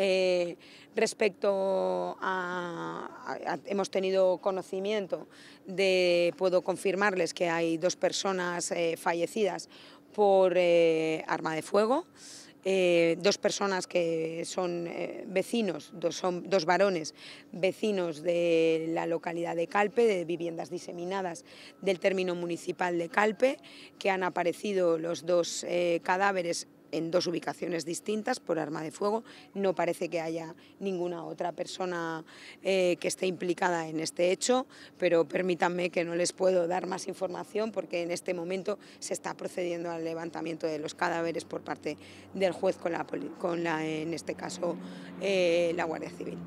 Eh, respecto a, hemos tenido conocimiento de, puedo confirmarles que hay dos personas eh, fallecidas por eh, arma de fuego. dos personas que son vecinos, dos, son dos varones vecinos de la localidad de Calpe, de viviendas diseminadas del término municipal de Calpe, que han aparecido los dos cadáveres en dos ubicaciones distintas por arma de fuego. No parece que haya ninguna otra persona eh, que esté implicada en este hecho, pero permítanme que no les puedo dar más información porque en este momento se está procediendo al levantamiento de los cadáveres por parte del juez con la, con la en este caso, eh, la Guardia Civil.